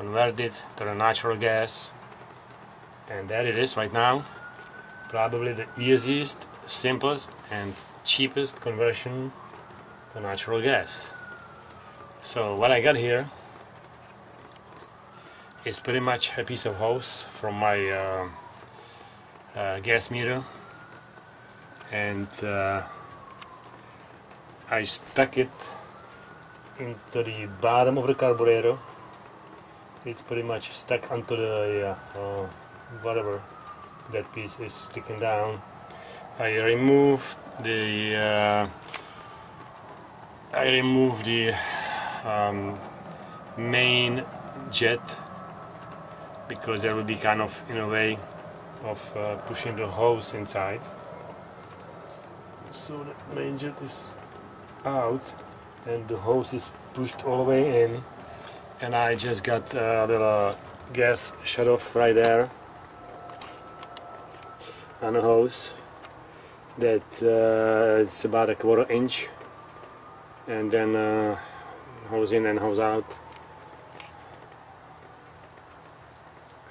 convert it to the natural gas. And there it is right now. Probably the easiest simplest and cheapest conversion to natural gas. So what I got here is pretty much a piece of hose from my uh, uh, gas meter. And uh, I stuck it into the bottom of the carburetor it's pretty much stuck onto the uh, whatever that piece is sticking down. I removed the uh, I removed the um, main jet because there will be kind of in a way of uh, pushing the hose inside. So the main jet is out and the hose is pushed all the way in and I just got a little gas shut off right there on a hose that uh, it's about a quarter inch and then uh, hose in and hose out.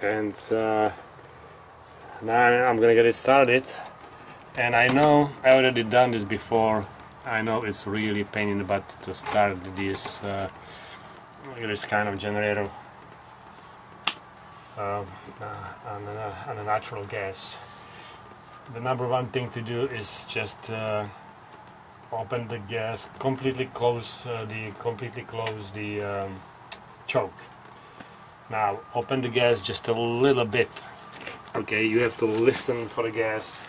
And uh, now I'm gonna get it started and I know I already done this before. I know it's really pain in the butt to start this uh, this kind of generator um, uh, on, a, on, a, natural gas. The number one thing to do is just uh, open the gas completely close uh, the completely close the um, choke. Now open the gas just a little bit. Okay you have to listen for the gas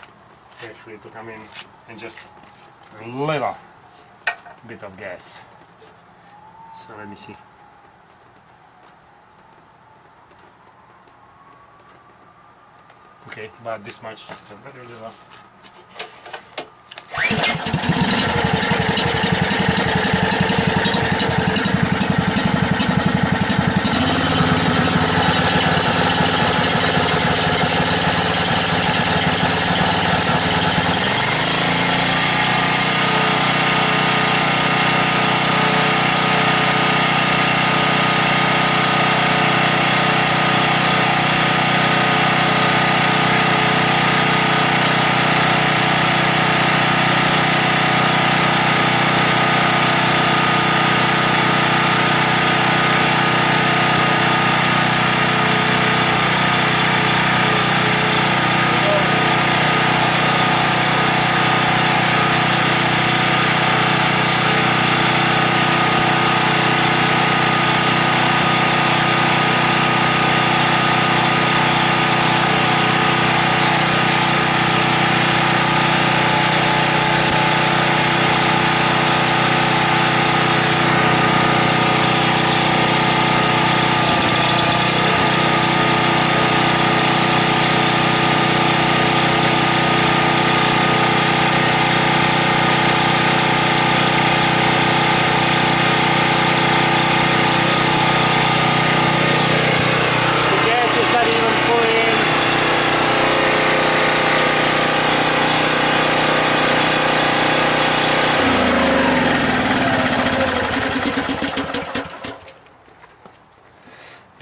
actually to come in and just a little bit of gas. So let me see okay about this much a very little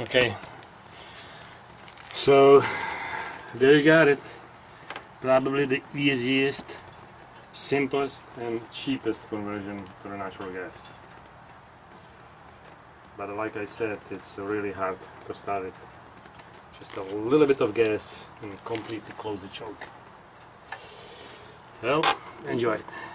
okay. So there you got it. Probably the easiest simplest and cheapest conversion to the natural gas. But like I said it's really hard to start it. Just a little bit of gas and completely close the choke. Well enjoy. it